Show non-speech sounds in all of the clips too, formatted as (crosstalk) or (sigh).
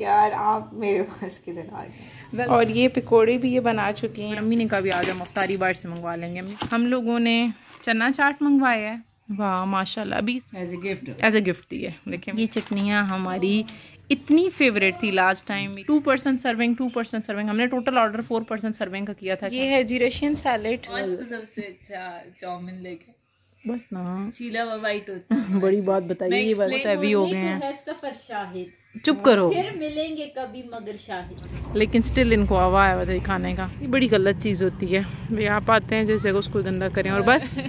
यार आप मेरे पास किधर आ गए। और ये पकोड़े भी ये बना चुकी हैं। अम्मी ने कहा भी आज हम अफ्तारी बार से मंगवा लेंगे हम। लोगों ने चना चाट मंगवाया है। वाह माशाल्लाह। अभी as a gift as a gift दी है देखिए। ये चटनियाँ हमारी इतनी फेवरेट थी last time two percent serving two percent serving हमने total order four percent serving का किया था। ये है जी रशियन सैलेड सबसे अच्छा चाउमीन लेके। बस ना। चीला वाइट होता (laughs) बड़ी बात बताइए ये बात हैवी हो गए हैं सफ़र शाहिद। चुप करो। फिर मिलेंगे कभी मगर शाहिद लेकिन स्टिल इनको हवा आया था खाने का। ये बड़ी गलत चीज़ होती है। भाई आप आते हैं जैसे उसको गंदा करें और बस। (laughs)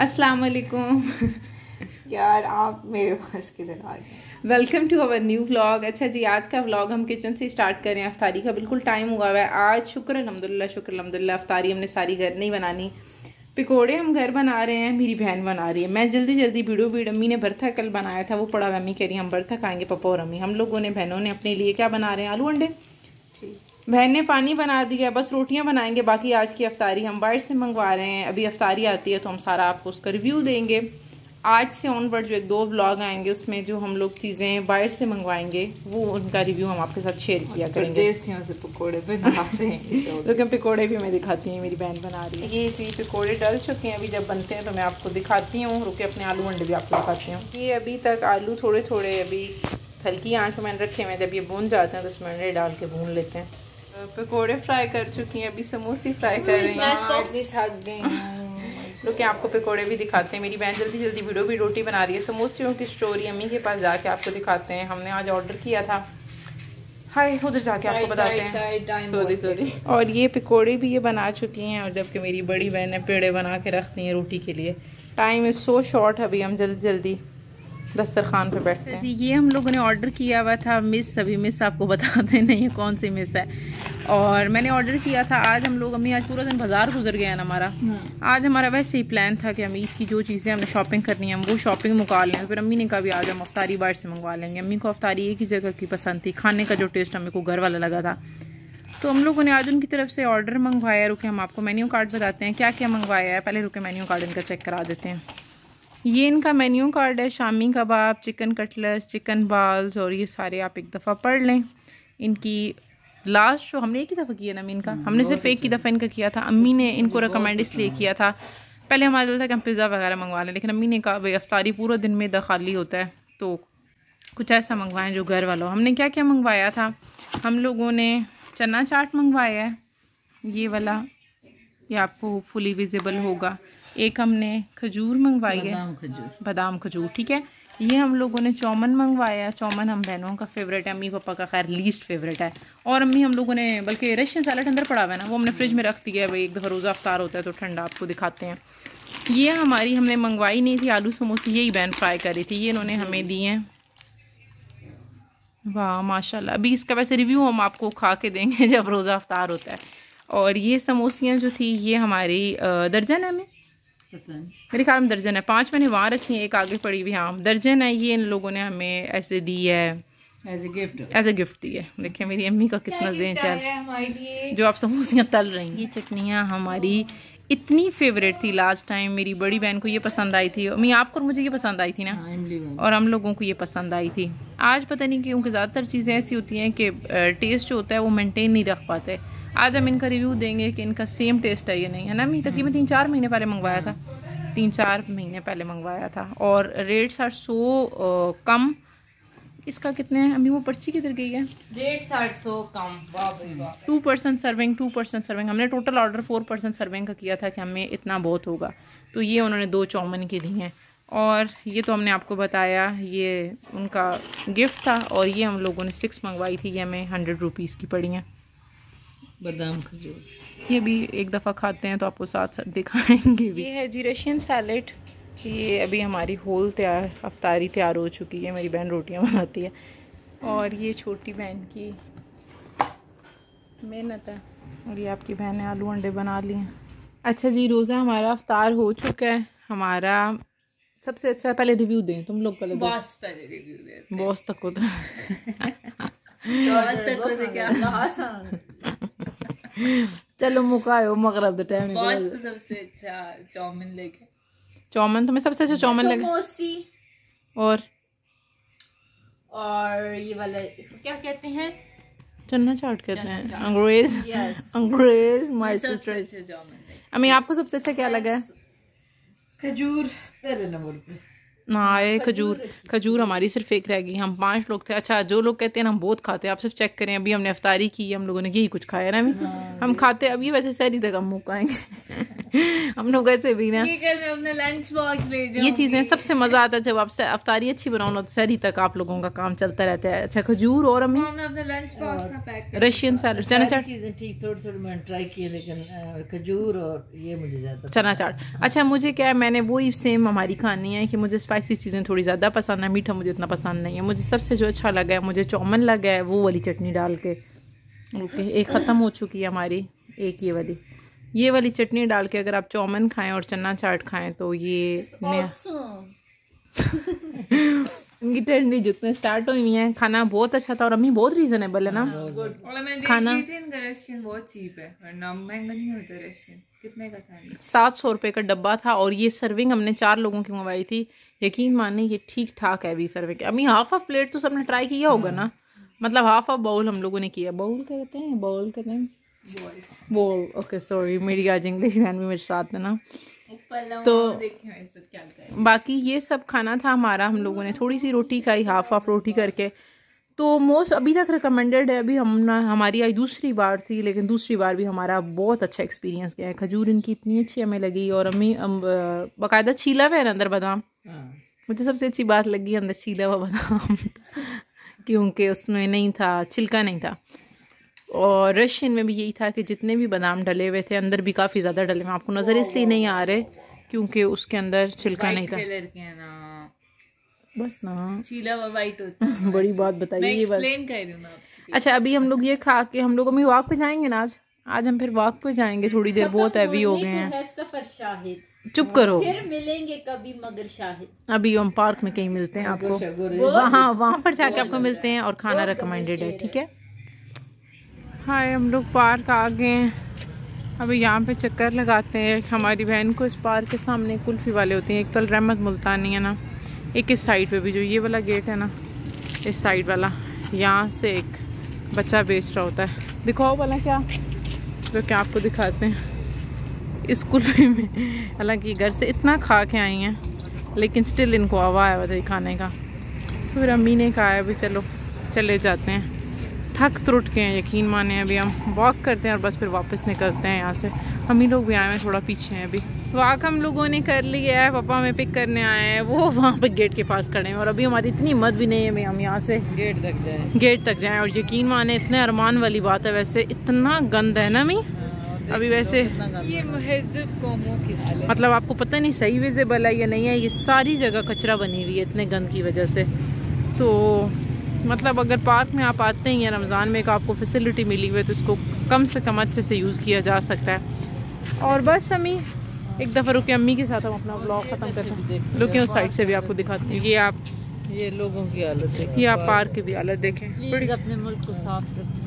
अस्सलाम वालेकुम यार आप मेरे पास किधर आ गए? Welcome to our new vlog अच्छा जी आज का व्लॉग हम किचन से स्टार्ट करें अफ्तारी का बिल्कुल टाइम हुआ हुआ है। आज शुक्र अलहमदिल्ला शुक्र अलहमदिल्ला अफ्तारी हमने सारी घर नहीं बनानी। पकोड़े हम घर बना रहे हैं मेरी बहन बना रही है। मैं जल्दी जल्दी वीडियो वीड अम्मी ने बर्था कल बनाया था वो पड़ा अम्मी कह रही हम बर्था खाएँगे पापा और अम्मी। हम लोगों ने बहनों ने अपने लिए क्या बना रहे हैं? आलू अंडे? बहन ने पानी बना दिया बस रोटियाँ बनाएँगे बाकी आज की अफ्तारी हम बाहर से मंगवा रहे हैं। अभी अफ्तारी आती है तो हम सारा आपको उसका रिव्यू देंगे। आज से ऑनवर्ड जो एक दो ब्लॉग आएँगे उसमें जो हम लोग चीज़ें बाहर से मंगवाएँगे वो उनका रिव्यू हम आपके साथ शेयर किया करेंगे। से पकोड़े बनाते हैं। (laughs) लेकिन पकौड़े भी मैं दिखाती हूँ मेरी बहन बना रही है। ये जी पकौड़े डल चुके हैं अभी जब बनते हैं तो मैं आपको दिखाती हूँ रुके अपने आलू अंडे भी आपको दिखाती हूँ। ये अभी तक आलू थोड़े थोड़े अभी हल्की आँच मैंने रखे हुए जब ये भून जाते हैं तो उसमें अंडे डाल के भून लेते हैं। पकोड़े फ्राई कर चुकी हैं अभी समोसे फ्राई कर रही हैं। थक गई रुके आपको पकौड़े भी दिखाते हैं? मेरी बहन जल्दी जल्दी वीडियो भी रोटी बना रही है। समोसियों की स्टोरी अम्मी के पास जाके आपको दिखाते हैं। हमने आज ऑर्डर किया था। हाय उधर जाके आपको बताते हैं। सॉरी सॉरी और ये पकौड़े भी ये बना चुकी हैं और जबकि मेरी बड़ी बहन ने पेड़े बना के रखती हैं रोटी के लिए। टाइम इज़ सो शॉर्ट अभी हम जल्दी जल्दी दस्तरखान पे बैठते हैं। ये हम लोगों ने ऑर्डर किया हुआ था मिस अभी मिस आपको बताते (laughs) नहीं कौन सी मिस है। और मैंने ऑर्डर किया था आज हम लोग अम्मी आज पूरा दिन बाज़ार गुजर गया ना हमारा। हम्म। आज हमारा वैसे ही प्लान था कि हम ईद की जो चीज़ें हमें शॉपिंग करनी है हम वो शॉपिंग मुका लें। फिर अम्मी ने कहा भी आज हम अफ्तारी बार से मंगवा लेंगे। अम्मी को अफ्तारी एक ही जगह की पसंद थी। खाने का जो टेस्ट हमें को घर वाला लगा था। तो हम लोगों ने आज उनकी तरफ़ से ऑर्डर मंगवाया। रुके हम आपको मेन्यू कार्ड बताते हैं। क्या क्या मंगवाया है? पहले रुके मेन्यू कार्ड इनका चेक करा देते हैं। ये इनका मेन्यू कार्ड है shami kebab chicken cutlets chicken balls और ये सारे आप एक दफ़ा पढ़ लें। इनकी लास्ट शो हमने एक ही दफ़ा किया ना अमीन का? हमने सिर्फ़ एक ही दफ़ा इनका किया था। अम्मी ने इनको रिकमेंड इसलिए किया था। पहले हमारा दिल था कि हम पिज़्ज़ा वगैरह मंगवा लें लेकिन अम्मी ने कहा भाई अफ्तारी पूरा दिन में खाली होता है। तो कुछ ऐसा मंगवाएँ जो घर वालों। हमने क्या क्या मंगवाया था? हम लोगों ने चना चाट मंगवाया है। ये वाला ये आपको फुली विजिबल होगा। एक हमने खजूर मंगवाई है। बादाम खजूर। ठीक है? ये हम लोगों ने चौमन मंगवाया चौमन हम बहनों का फेवरेट है अम्मी पापा का खैर लीस्ट फेवरेट है। और अम्मी हम लोगों ने बल्कि रशियन सैलड अंदर पड़ा हुआ है ना वो हमने फ्रिज में रख दिया है। भाई एक दफ़ा रोज़ा अफ्तार होता है तो ठंडा आपको दिखाते हैं। ये हमारी हमने मंगवाई नहीं थी आलू समोसे यही बहन फ्राई करी थी। ये इन्होंने हमें दिए हैं। वाह माशाल्लाह। अभी इसका वैसे रिव्यू हम आपको खा के देंगे (laughs) जब रोज़ा अफ्तार होता है। और ये समोसियाँ जो थी ये हमारी दर्जन है हमें? मेरे ख्याल में दर्जन है। पाँच मैंने वहाँ रखी है एक आगे पड़ी हुई। हाँ दर्जन है ये इन लोगों ने हमें ऐसे दी है। As a gift as a gift दी है। देखिए मेरी अम्मी का कितना जेन चल जो आप समोसियाँ तल रही हैं। ये चटनियाँ हमारी इतनी फेवरेट थी लास्ट टाइम मेरी बड़ी बहन को ये पसंद आई थी। मैं आपको मुझे ये पसंद आई थी ना? हाँ, और हम लोगों को ये पसंद आई थी। आज पता नहीं क्योंकि ज़्यादातर चीज़ें ऐसी होती हैं कि टेस्ट जो होता है वो मेंटेन नहीं रख पाते। आज हम इनका रिव्यू देंगे कि इनका सेम टेस्ट है या नहीं है ना मैं तकरीबन तीन चार महीने पहले मंगवाया था। तीन चार महीने पहले मंगवाया था। और रेट्स आर सो कम। इसका कितने हैं? अभी वो पर्ची किधर गई है? Rates are so come. Two percent serving two percent serving हमने total order four percent serving का किया था कि हमें इतना बहुत होगा। तो ये उन्होंने दो चौमन की दी हैं। और ये तो हमने आपको बताया ये उनका गिफ्ट था और ये हम लोगों ने सिक्स मंगवाई थी ये हमें हंड्रेड रुपीज़ की पड़ी हैं। बादाम खजूर। ये भी एक दफ़ा खाते हैं तो आपको साथ साथ दिखाएँगे भी। ये है जी रशियन सैलेड। ये अभी हमारी होल तैयार अफ्तारी तैयार हो चुकी है मेरी बहन रोटियाँ बनाती है। और ये छोटी बहन की मेहनत है। और ये आपकी बहन ने आलू अंडे बना लिए हैं। अच्छा जी रोज़ा हमारा अफ्तार हो चुका है। हमारा सबसे अच्छा पहले रिव्यू दें। तुम लोग पहले बॉस पहले रिव्यू दें बॉस तक होता बॉस तक होता क्या? चलो मुकायो मगरब द टाइम सबसे अच्छा चाउमीन लेके चौमन तुम्हें सबसे अच्छा चौमन लगे। और? और ये वाला इसको क्या कहते हैं? चन्ना चाट कहते हैं। अंग्रेज़। अंग्रेज़ माय सिस्टर अम्मी आपको सबसे अच्छा क्या लगा? है खजूर पहले नंबर पे। हाँ खजूर खजूर हमारी सिर्फ़ एक रह गई हम पाँच लोग थे। अच्छा जो लोग कहते हैं हम बहुत खाते हैं आप सिर्फ़ चेक करें अभी हमने अफ्तारी की हम लोगों ने यही कुछ खाया ना हाँ। हम खाते अभी वैसे सारी तक हम मुँह खाएँगे। (laughs) हम लोग ऐसे भी ना। अपने लंच बॉक्स ले ये चीज़ें सबसे मज़ा आता है जब आप अफ्तारी अच्छी बनाओ ना तो सहरी तक आप लोगों का काम चलता रहता है। अच्छा खजूर और अम्मी? रशियन सैलड चना चाट? चीज़ें ठीक थोड़ी थोड़ी मैंने ट्राई किए लेकिन खजूर और ये मुझे ज़्यादा चना चाट। अच्छा मुझे क्या है मैंने वही सेम हमारी खानी है कि मुझे स्पाइसी चीज़ें थोड़ी ज़्यादा पसंद है मीठा मुझे इतना पसंद नहीं है। मुझे सबसे जो अच्छा लगा है मुझे चौमन लगा है वो वाली चटनी डाल के। ओके एक ख़त्म हो चुकी है हमारी एक ये वाली। ये वाली चटनी डाल के अगर आप चौमन खाएँ और चना चाट खाएँ तो ये इनकी ठंडी जितने स्टार्ट हुई हैं खाना बहुत अच्छा था और अम्मी बहुत रीजनेबल है ना? हाँ, खाना बहुत चीप है महँगा नहीं होता रशियन कितने का था सात सौ रुपये का डब्बा था और ये सर्विंग हमने चार लोगों की मंगवाई थी। यकीन माने ये ठीक ठाक है अभी सर्विंग अभी हाफ़ ऑफ़ प्लेट तो सबने ट्राई किया होगा ना? मतलब हाफ़ ऑफ़ बाउल हम लोगों ने किया। बाउल क्या कहते हैं? बाउल कहते हैं। बोल ओके सॉरी मेरी आज इंग्लिश मैन भी मेरे साथ है ना। तो बाकी ये सब खाना था हमारा हम लोगों ने थोड़ी सी रोटी खाई हाफ़ हाफ़ रोटी करके। तो मोस्ट अभी तक रिकमेंडेड है अभी हम ना हमारी आई दूसरी बार थी लेकिन दूसरी बार भी हमारा बहुत अच्छा एक्सपीरियंस गया है। खजूर इनकी इतनी अच्छी हमें लगी और अम्मी बाकायदा छीला हुआ है अंदर बादाम? हाँ। मुझे सबसे अच्छी बात लगी अंदर छीला हुआ बादाम। (laughs) क्योंकि उसमें नहीं था छिलका नहीं था। और रशियन में भी यही था कि जितने भी बादाम डले हुए थे अंदर भी काफ़ी ज़्यादा डले हुए। आपको नज़र इसलिए नहीं आ रहे क्योंकि उसके अंदर छिलका नहीं था। बस ना। चीला वाइट होता (laughs) बड़ी बात बताइए ये बात अच्छा अभी हम लोग ये खा के हम लोग अभी वॉक पे जाएँगे ना आज? आज हम फिर वॉक पे जाएँगे थोड़ी देर बहुत हैवी हो गए हैं। सफ़र शाहिद? चुप करो। फिर मिलेंगे कभी मगर शाहिद। अभी हम पार्क में कहीं मिलते हैं आपको। वहाँ वहाँ पर जाके आपको मिलते हैं और खाना रिकमेंडेड है ठीक है? हाय, हम लोग पार्क आ गए हैं। अभी यहाँ पे चक्कर लगाते हैं। हमारी बहन को इस पार्क के सामने कुल्फ़ी वाले होते हैं। एक तो रहमत मुल्तानी है ना, एक इस साइड पे भी जो ये वाला गेट है ना, इस साइड वाला, यहाँ से एक बच्चा बेच रहा होता है। दिखाओ वाला क्या? जो क्या आपको दिखाते हैं? इस कुल्फ़ी में, हालाँकि घर से इतना खा के आई हैं, लेकिन स्टिल इनको हवा हुआ था खाने का। तो फिर अम्मी ने कहा है, अभी चलो, चले जाते हैं। थक त्रुट के हैं यकीन माने अभी हम वॉक करते हैं और बस फिर वापस निकलते हैं यहाँ से। हम ही लोग भी आए हैं थोड़ा पीछे हैं अभी। वॉक हम लोगों ने कर लिया है पापा हमें पिक करने आए हैं वो (laughs) वहाँ पे गेट के पास खड़े हैं और अभी हमारी इतनी हिम्मत भी नहीं है हम यहाँ से गेट तक जाएँ। गेट तक जाएँ और यकीन माने इतने अरमान वाली बात है वैसे इतना गंद है ना मी हाँ, अभी वैसे ये की मतलब आपको पता नहीं सही विजिबल है या नहीं है ये सारी जगह कचरा बनी हुई है इतने गंद की वजह से। तो मतलब अगर पार्क में आप आते हैं या रमज़ान में एक आपको फैसिलिटी मिली हुई है तो इसको कम से कम अच्छे से यूज़ किया जा सकता है। और बस अम्मी एक दफ़ा रुके अम्मी के साथ हम अपना ब्लॉग ख़त्म करते हैं। रुके उस साइड से भी आपको दिखाते हैं। ये आप ये लोगों की हालत है ये आप पार्क की भी हालत देखें। अपने मुल्क को साफ़ रखें।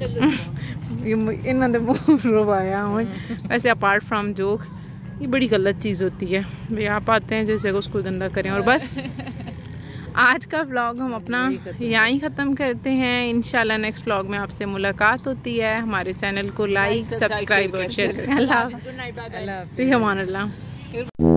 (laughs) इन्होंने बहुत रोवाया वैसे अपार्ट फ्राम जोक ये बड़ी गलत चीज़ होती है। भाई आप आते हैं जिस जगह उसको गंदा करें और बस। (laughs) आज का व्लॉग हम अपना यहाँ ही। ख़त्म करते हैं। इनशाला नेक्स्ट व्लॉग में आपसे मुलाकात होती है। हमारे चैनल को लाइक सब्सक्राइब और शेयर करें। अल्लाह अल्लाह।